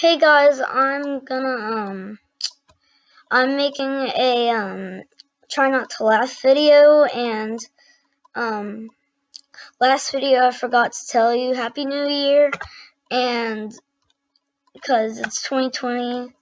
Hey guys, I'm gonna um I'm making a um try not to laugh video and um last video I forgot to tell you happy new year and because it's 2020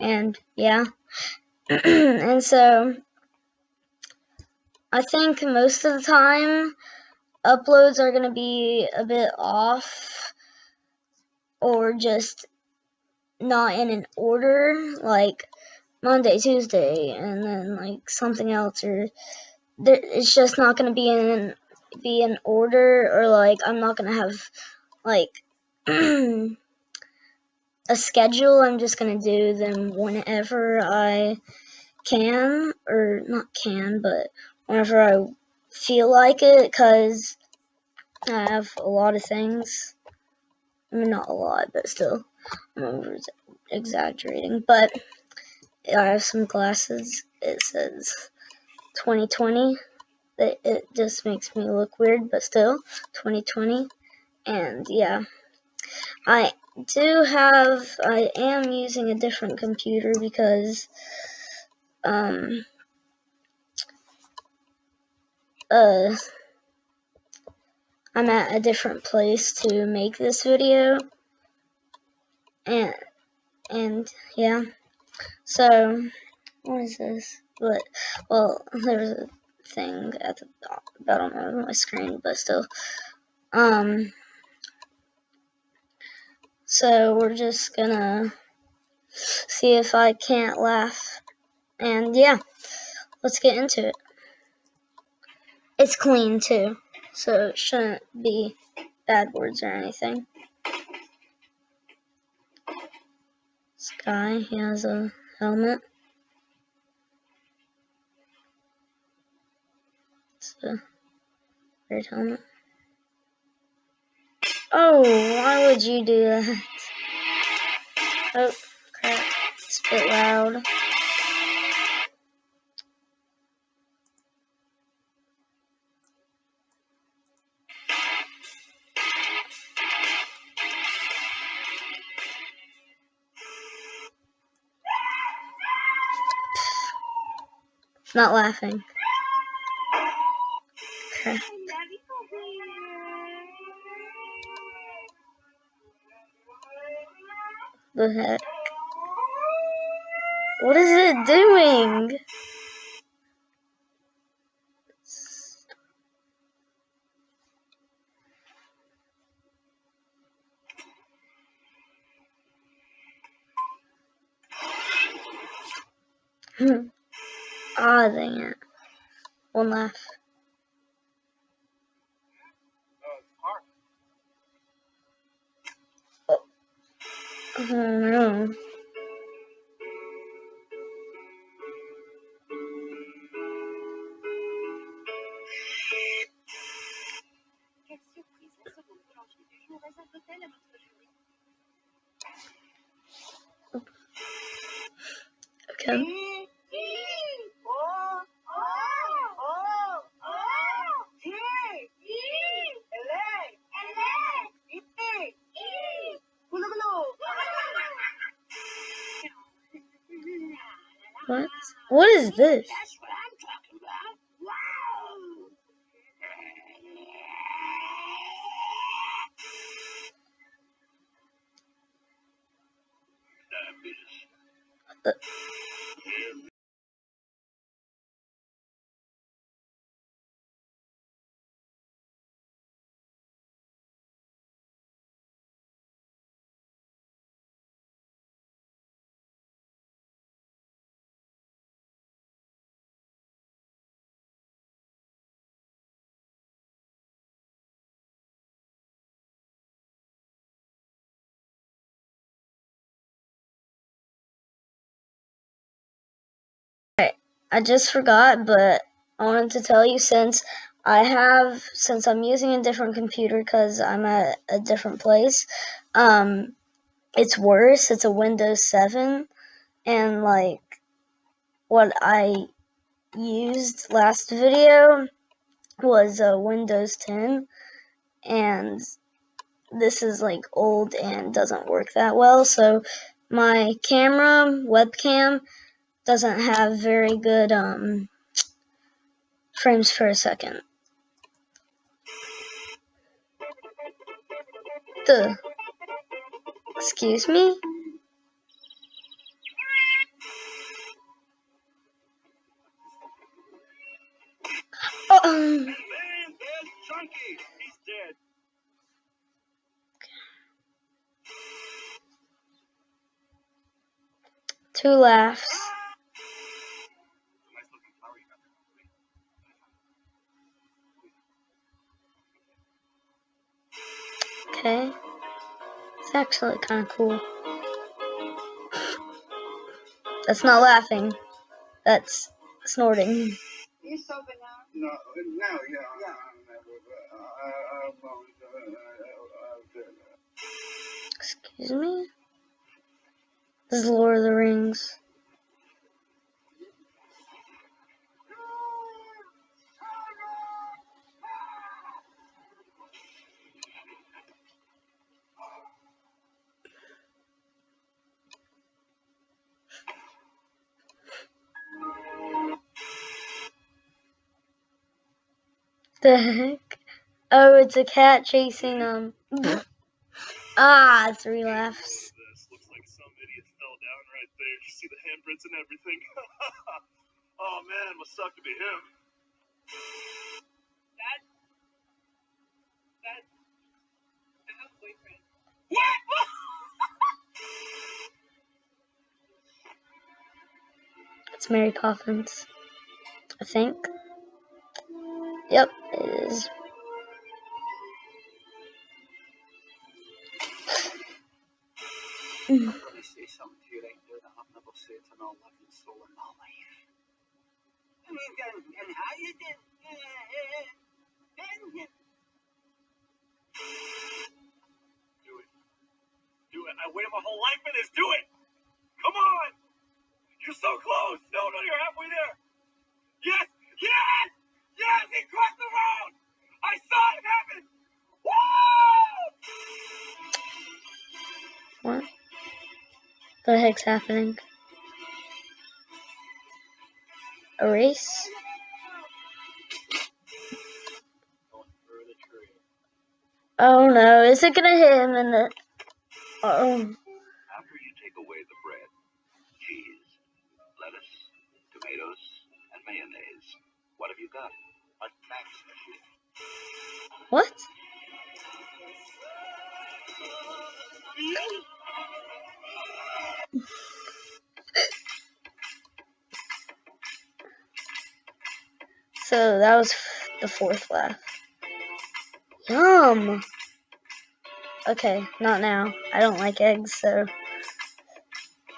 and yeah. And so I think most of the time uploads are gonna be a bit off or just not in an order, like Monday, Tuesday, and then like something else, or there, it's just not gonna be in be in order, or like I'm not gonna have like a schedule. I'm just gonna do them whenever I can, or not can, but whenever I feel like it, cause I have a lot of things. I mean, not a lot, but still. I'm exaggerating, but I have some glasses. It says 2020. It, it just makes me look weird, but still 2020. And yeah, I do have. I am using a different computer because um uh I'm at a different place to make this video and and yeah. So what is this? But well there's a thing at the bottom of my screen but still. Um so we're just gonna see if I can't laugh. And yeah let's get into it. It's clean too so it shouldn't be bad words or anything This guy, he has a helmet. It's a red helmet. Oh, why would you do that? Oh, crap. Bit loud. Not laughing. The heck? What is it doing? Hmm. Ah, dang it. One laugh. Oh, oh no. What? Is this? That's what I'm talking about. Wow! Uh. I just forgot, but I wanted to tell you since I have, since I'm using a different computer because I'm at a different place, um, it's worse. It's a Windows 7, and like what I used last video was a Windows 10, and this is like old and doesn't work that well. So my camera webcam doesn't have very good um, frames per second. The excuse me. Okay. It's actually kind of cool. That's not laughing. That's snorting. You sober now? No, now, yeah. yeah. I, I, won't, uh, Excuse me? This is Lord of the Rings. The heck? Oh, it's a cat chasing um. ah, three laughs. This looks like some idiot fell down right there. You see the handprints and everything. oh man, must suck to be him. That. That. I have a boyfriend. What? It's Mary Poppins. I think. Yep, it is. Do it. Do it. I waited my whole life for this. Do it. The heck's happening? A race? Going through the tree. Oh no, is it gonna hit him in the. Oh. After you take away the bread, cheese, lettuce, tomatoes, and mayonnaise, what have you got? A fax machine. What? So that was the fourth laugh. Yum! Okay, not now. I don't like eggs, so.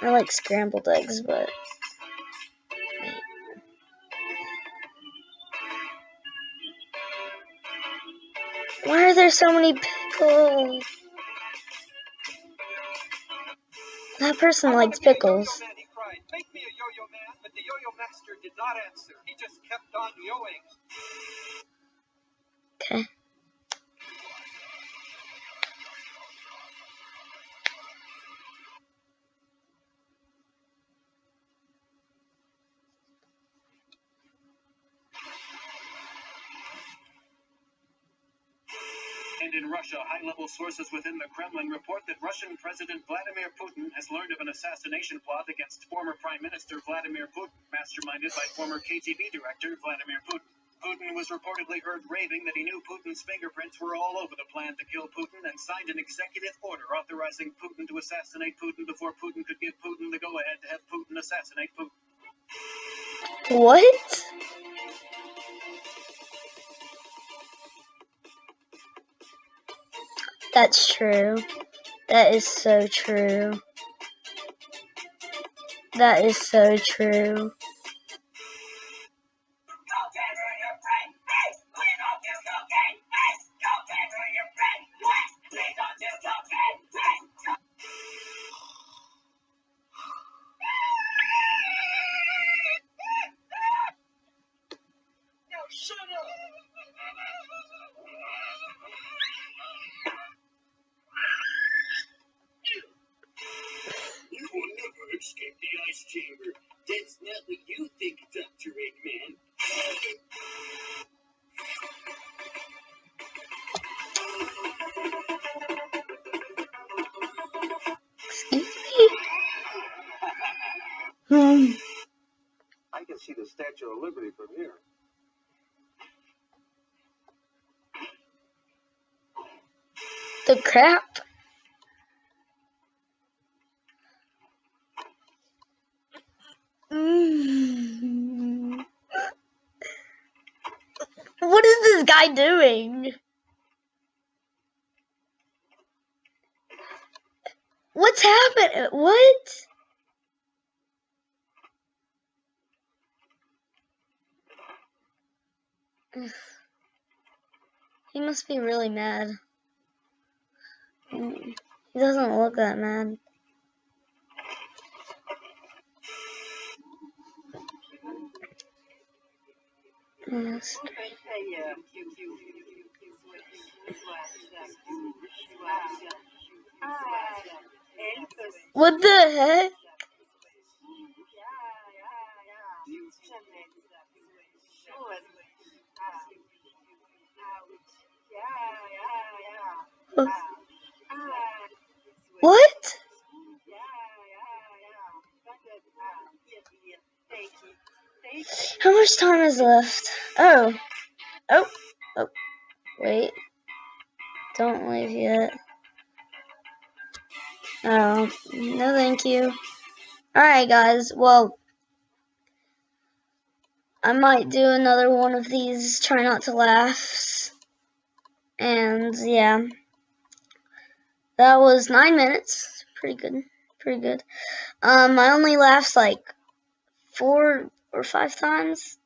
I like scrambled eggs, but. Why are there so many pickles? That person likes pickles. A yo-yo man, yo-yo master did not answer. Just kept on yoing. Okay. And in Russia, high-level sources within the Kremlin report that Russian President Vladimir Putin has learned of an assassination plot against former Prime Minister Vladimir Putin, masterminded by former KGB director Vladimir Putin. Putin was reportedly heard raving that he knew Putin's fingerprints were all over the plan to kill Putin and signed an executive order authorizing Putin to assassinate Putin before Putin could give Putin the go-ahead to have Putin assassinate Putin. What? That's true. That is so true. That is so true. Escape the ice chamber. That's not what you think, Dr. Eggman. Excuse me? Hmm. I can see the Statue of Liberty from here. The crap? Mm. What is this guy doing? What's happening? What? He must be really mad. Mm, He doesn't look that mad. What the heck? What? How much time is left? Oh. Oh. Oh. Wait. Don't leave yet. Oh. No, thank you. Alright, guys. Well, I might do another one of these. Try not to laugh. And, yeah. That was nine minutes. Pretty good. Pretty good. Um, I only laughed like four or five times.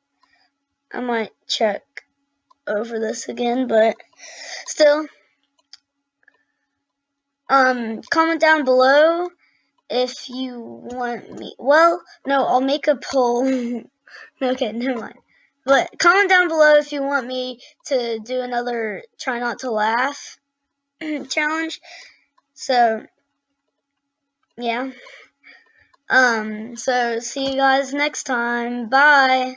I might check over this again, but still. Um, comment down below if you want me. Well, no, I'll make a poll. okay, never mind. But comment down below if you want me to do another try not to laugh challenge. So, yeah. Um, so see you guys next time. Bye.